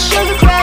Show the crowd.